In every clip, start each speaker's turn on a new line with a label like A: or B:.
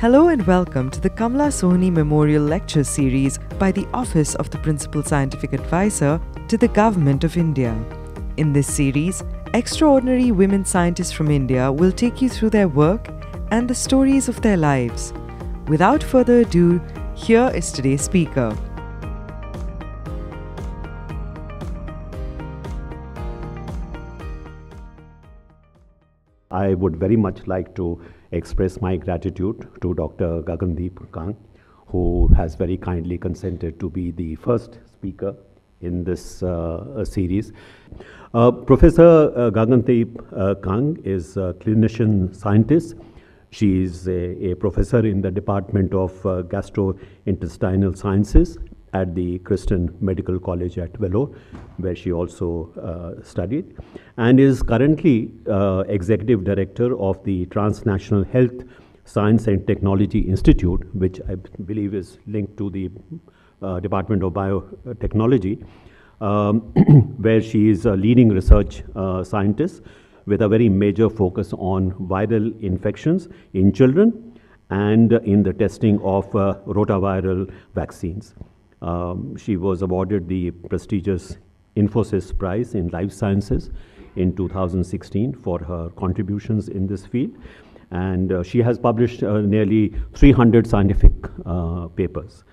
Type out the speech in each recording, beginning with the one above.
A: Hello and welcome to the Kamala Sohonie Memorial Lecture Series by the Office of the Principal Scientific Advisor to the Government of India. In this series, extraordinary women scientists from India will take you through their work and the stories of their lives. Without further ado, here is today's speaker.
B: I would very much like to express my gratitude to Dr. Gagandeep Kang, who has very kindly consented to be the first speaker in this uh, series. Uh, Professor uh, Gagandeep uh, Kang is a clinician scientist. She is a, a professor in the Department of uh, Gastrointestinal Sciences at the Christian Medical College at Vellore, where she also uh, studied, and is currently uh, executive director of the Translational Health Science and Technology Institute, which I believe is linked to the uh, Department of Biotechnology, um, where she is a leading research uh, scientist with a very major focus on viral infections in children and in the testing of uh, rotaviral vaccines. Um, she was awarded the prestigious Infosys Prize in Life Sciences in 2016 for her contributions in this field. And uh, she has published uh, nearly 300 scientific uh, papers.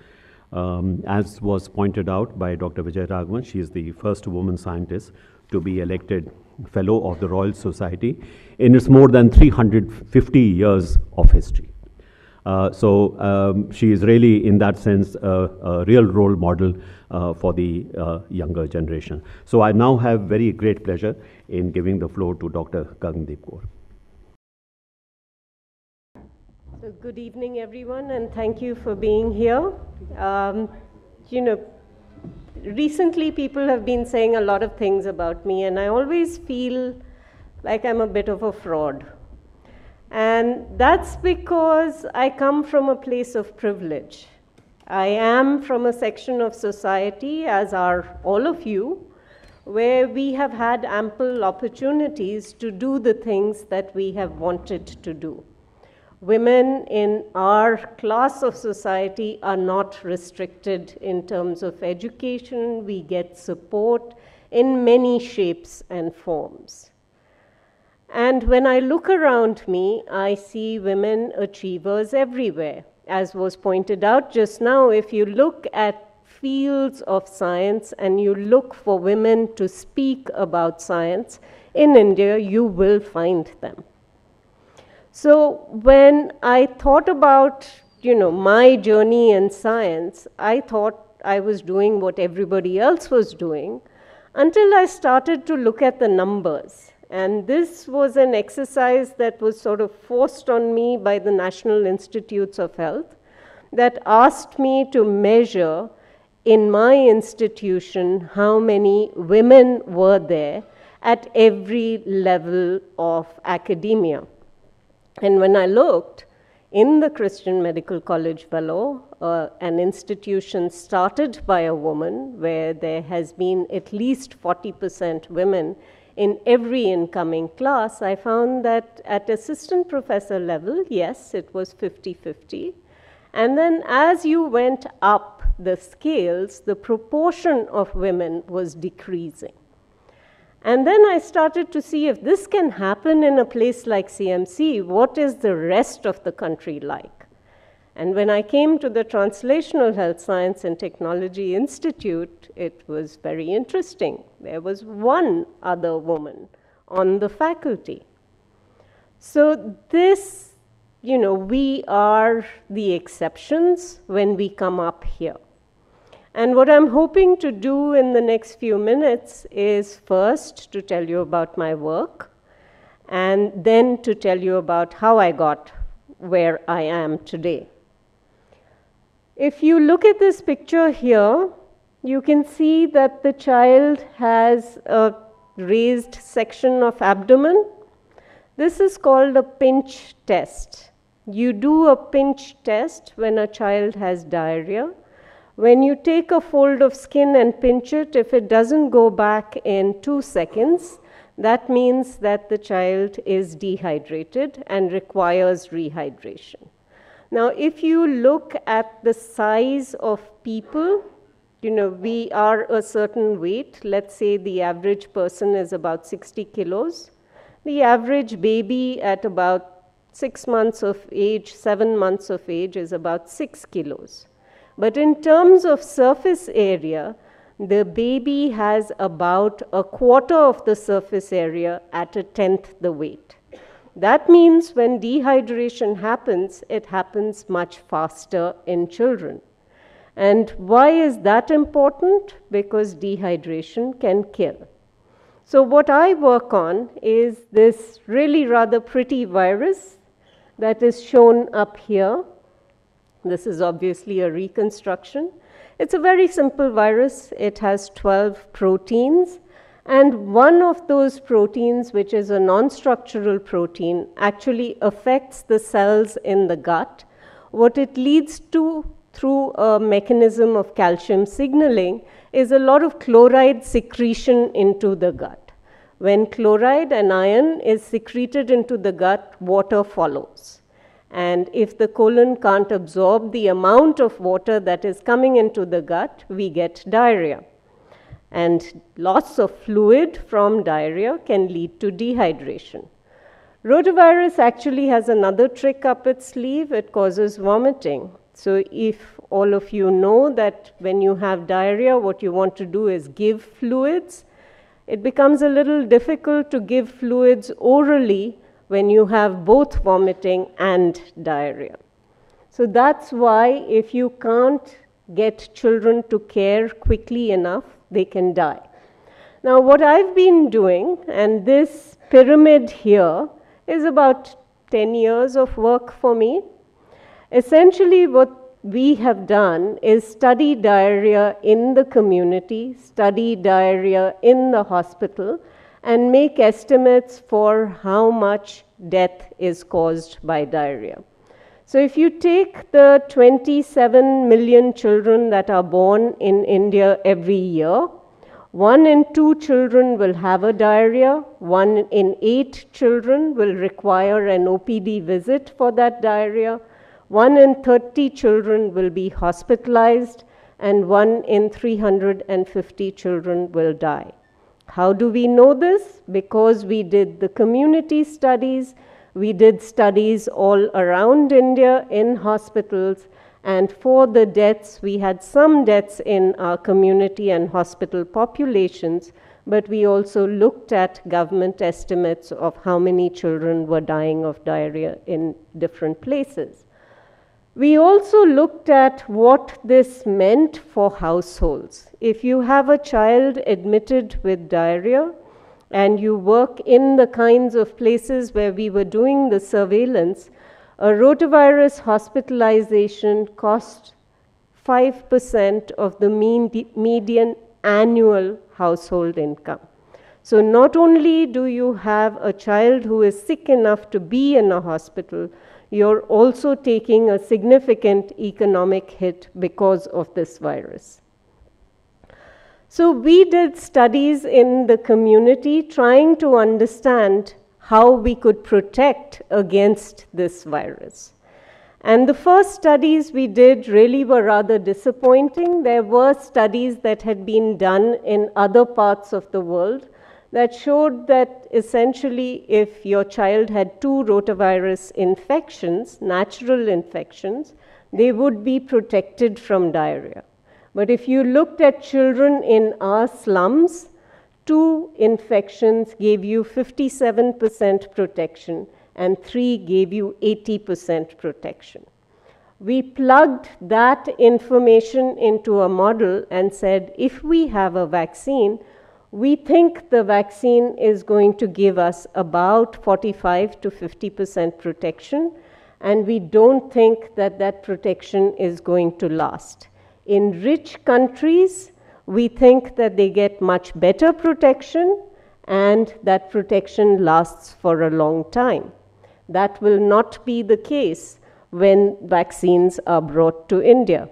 B: Um, as was pointed out by Dr. Vijay Raghavan, she is the first woman scientist to be elected Fellow of the Royal Society in its more than 350 years of history. Uh, so um, she is really, in that sense, a, a real role model uh, for the uh, younger generation. So I now have very great pleasure in giving the floor to Dr. Gagandeep Kaur.
C: So good evening, everyone, and thank you for being here. Um, you know, recently people have been saying a lot of things about me, and I always feel like I'm a bit of a fraud. And that's because I come from a place of privilege. I am from a section of society, as are all of you, where we have had ample opportunities to do the things that we have wanted to do. Women in our class of society are not restricted in terms of education. We get support in many shapes and forms. And when I look around me, I see women achievers everywhere. As was pointed out just now, if you look at fields of science and you look for women to speak about science in India, you will find them. So when I thought about, you know, my journey in science, I thought I was doing what everybody else was doing until I started to look at the numbers. And this was an exercise that was sort of forced on me by the National Institutes of Health that asked me to measure in my institution how many women were there at every level of academia. And when I looked in the Christian Medical College Vellore, uh, an institution started by a woman where there has been at least 40% women in every incoming class, I found that at assistant professor level, yes, it was 50 50. And then as you went up the scales, the proportion of women was decreasing. And then I started to see if this can happen in a place like CMC, what is the rest of the country like? And when I came to the Translational Health Science and Technology Institute, it was very interesting. There was one other woman on the faculty. So, this, you know, we are the exceptions when we come up here. And what I'm hoping to do in the next few minutes is first to tell you about my work, and then to tell you about how I got where I am today. If you look at this picture here, you can see that the child has a raised section of abdomen. This is called a pinch test. You do a pinch test when a child has diarrhea. When you take a fold of skin and pinch it, if it doesn't go back in two seconds, that means that the child is dehydrated and requires rehydration. Now, if you look at the size of people, you know, we are a certain weight. Let's say the average person is about 60 kilos. The average baby at about six months of age, seven months of age is about six kilos. But in terms of surface area, the baby has about a quarter of the surface area at a tenth the weight. That means when dehydration happens, it happens much faster in children. And why is that important? Because dehydration can kill. So, what I work on is this really rather pretty virus that is shown up here. This is obviously a reconstruction. It's a very simple virus. It has 12 proteins. And one of those proteins, which is a non structural protein, actually affects the cells in the gut. What it leads to through a mechanism of calcium signaling is a lot of chloride secretion into the gut. When chloride and iron is secreted into the gut, water follows. And if the colon can't absorb the amount of water that is coming into the gut, we get diarrhea. And loss of fluid from diarrhea can lead to dehydration. Rotavirus actually has another trick up its sleeve it causes vomiting. So, if all of you know that when you have diarrhea, what you want to do is give fluids, it becomes a little difficult to give fluids orally when you have both vomiting and diarrhea. So that's why if you can't get children to care quickly enough, they can die. Now, what I've been doing, and this pyramid here is about 10 years of work for me. Essentially, what we have done is study diarrhea in the community, study diarrhea in the hospital, and make estimates for how much death is caused by diarrhea. So, if you take the 27 million children that are born in India every year, one in two children will have a diarrhea, one in eight children will require an OPD visit for that diarrhea, one in 30 children will be hospitalized, and one in 350 children will die. How do we know this? Because we did the community studies, we did studies all around India in hospitals, and for the deaths, we had some deaths in our community and hospital populations, but we also looked at government estimates of how many children were dying of diarrhea in different places. We also looked at what this meant for households. If you have a child admitted with diarrhea and you work in the kinds of places where we were doing the surveillance, a rotavirus hospitalization cost 5% of the mean, median annual household income. So, not only do you have a child who is sick enough to be in a hospital, you're also taking a significant economic hit because of this virus. So, we did studies in the community trying to understand how we could protect against this virus. And the first studies we did really were rather disappointing. There were studies that had been done in other parts of the world that showed that essentially if your child had two rotavirus infections, natural infections, they would be protected from diarrhea. But if you looked at children in our slums, two infections gave you 57% protection and three gave you 80% protection. We plugged that information into a model and said if we have a vaccine, we think the vaccine is going to give us about 45 to 50% protection, and we don't think that that protection is going to last. In rich countries, we think that they get much better protection and that protection lasts for a long time. That will not be the case when vaccines are brought to India.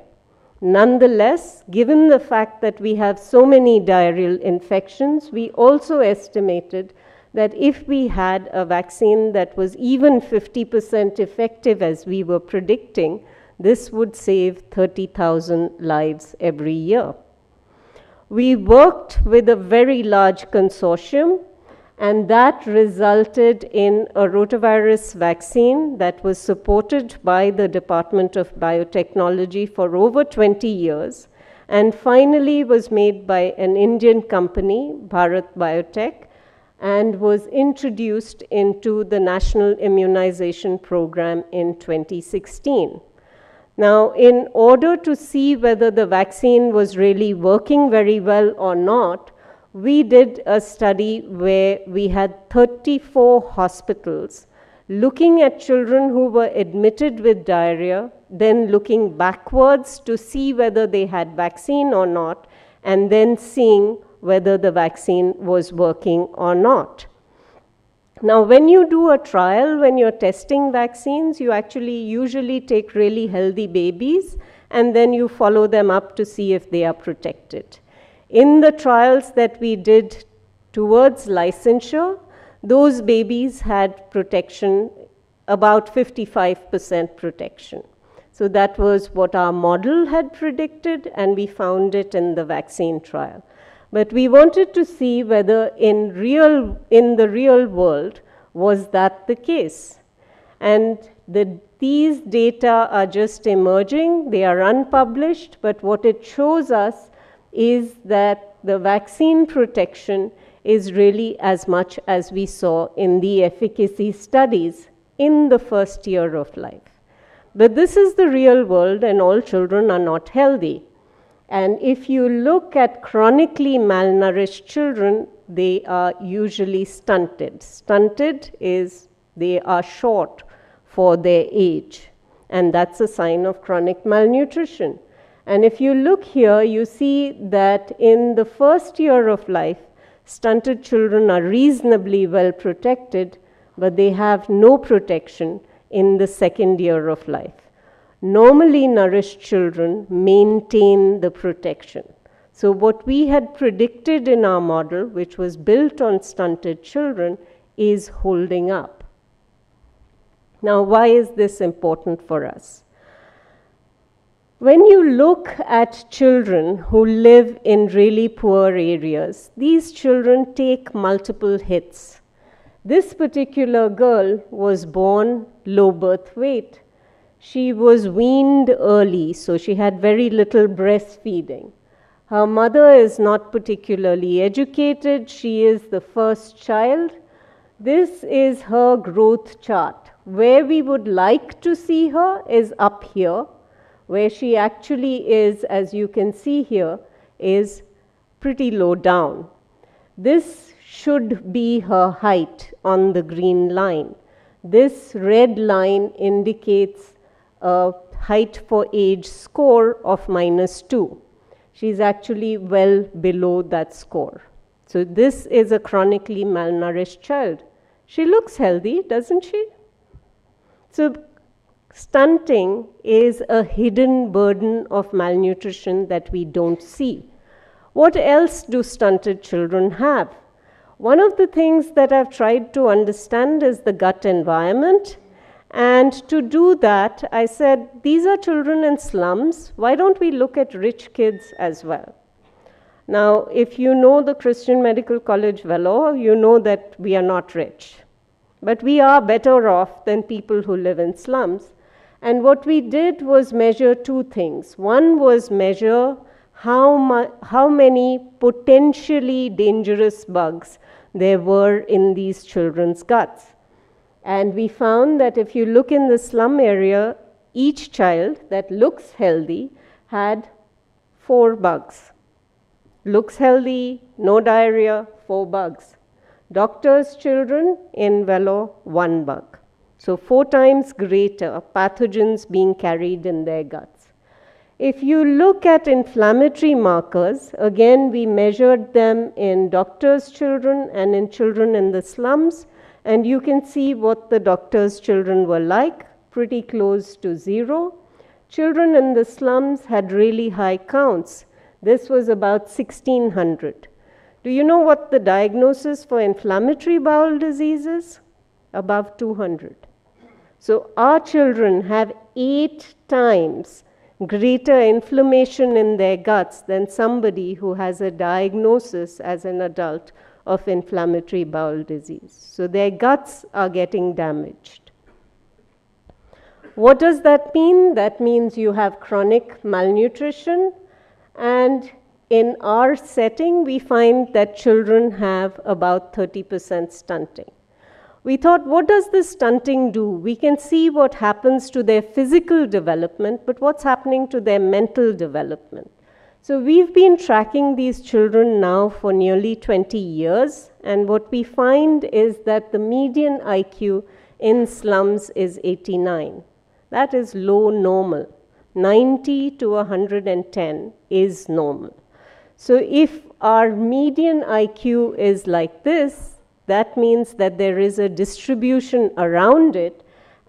C: Nonetheless, given the fact that we have so many diarrheal infections, we also estimated that if we had a vaccine that was even 50% effective as we were predicting, this would save 30,000 lives every year. We worked with a very large consortium, and that resulted in a rotavirus vaccine that was supported by the Department of Biotechnology for over 20 years, and finally was made by an Indian company, Bharat Biotech, and was introduced into the National Immunization Program in 2016. Now, in order to see whether the vaccine was really working very well or not, we did a study where we had 34 hospitals looking at children who were admitted with diarrhea, then looking backwards to see whether they had vaccine or not, and then seeing whether the vaccine was working or not. Now, when you do a trial, when you're testing vaccines, you actually usually take really healthy babies and then you follow them up to see if they are protected. In the trials that we did towards licensure, those babies had protection, about 55% protection. So that was what our model had predicted, and we found it in the vaccine trial. But we wanted to see whether in, real, in the real world was that the case. And the, these data are just emerging, they are unpublished, but what it shows us is that the vaccine protection is really as much as we saw in the efficacy studies in the first year of life. But this is the real world, and all children are not healthy. And if you look at chronically malnourished children, they are usually stunted. Stunted is they are short for their age, and that's a sign of chronic malnutrition. And if you look here, you see that in the first year of life, stunted children are reasonably well protected, but they have no protection in the second year of life normally nourished children maintain the protection. So, what we had predicted in our model, which was built on stunted children, is holding up. Now, why is this important for us? When you look at children who live in really poor areas, these children take multiple hits. This particular girl was born low birth weight she was weaned early, so she had very little breastfeeding. Her mother is not particularly educated. She is the first child. This is her growth chart. Where we would like to see her is up here, where she actually is, as you can see here, is pretty low down. This should be her height on the green line. This red line indicates a height for age score of minus 2. She's actually well below that score. So, this is a chronically malnourished child. She looks healthy, doesn't she? So, stunting is a hidden burden of malnutrition that we don't see. What else do stunted children have? One of the things that I've tried to understand is the gut environment and to do that, I said, these are children in slums. Why don't we look at rich kids as well? Now, if you know the Christian Medical College Vellore, you know that we are not rich. But we are better off than people who live in slums. And what we did was measure two things. One was measure how, how many potentially dangerous bugs there were in these children's guts. And we found that if you look in the slum area, each child that looks healthy had four bugs. Looks healthy, no diarrhea, four bugs. Doctor's children in Vellore, one bug. So, four times greater pathogens being carried in their guts. If you look at inflammatory markers, again, we measured them in doctors' children and in children in the slums. And you can see what the doctor's children were like, pretty close to zero. Children in the slums had really high counts. This was about 1600. Do you know what the diagnosis for inflammatory bowel disease is? Above 200. So our children have eight times greater inflammation in their guts than somebody who has a diagnosis as an adult of inflammatory bowel disease. So their guts are getting damaged. What does that mean? That means you have chronic malnutrition, and in our setting, we find that children have about 30% stunting. We thought, what does this stunting do? We can see what happens to their physical development, but what's happening to their mental development? So we've been tracking these children now for nearly 20 years, and what we find is that the median IQ in slums is 89. That is low normal. 90 to 110 is normal. So if our median IQ is like this, that means that there is a distribution around it.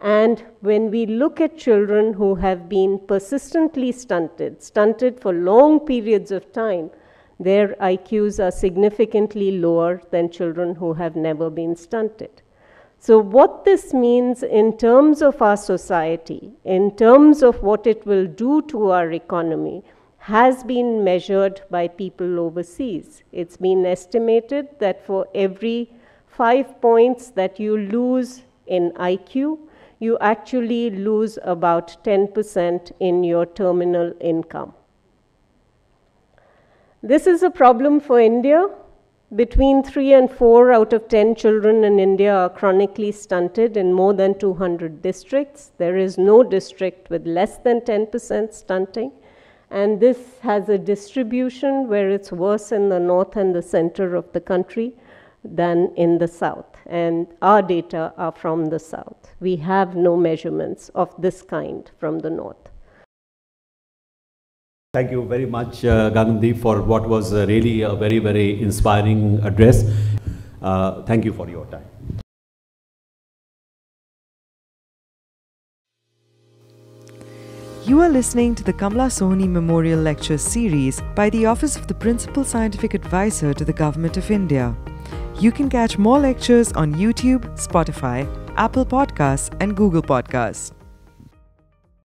C: And when we look at children who have been persistently stunted, stunted for long periods of time, their IQs are significantly lower than children who have never been stunted. So, what this means in terms of our society, in terms of what it will do to our economy, has been measured by people overseas. It's been estimated that for every five points that you lose in IQ, you actually lose about 10% in your terminal income. This is a problem for India. Between 3 and 4 out of 10 children in India are chronically stunted in more than 200 districts. There is no district with less than 10% stunting. And this has a distribution where it's worse in the north and the center of the country than in the south. And our data are from the south. We have no measurements of this kind from the north.
B: Thank you very much, uh, Gagandeep, for what was uh, really a very, very inspiring address. Uh, thank you for your time.
A: You are listening to the Kamala Sohonie Memorial Lecture Series by the Office of the Principal Scientific Advisor to the Government of India. You can catch more lectures on YouTube, Spotify, Apple Podcasts, and Google Podcasts.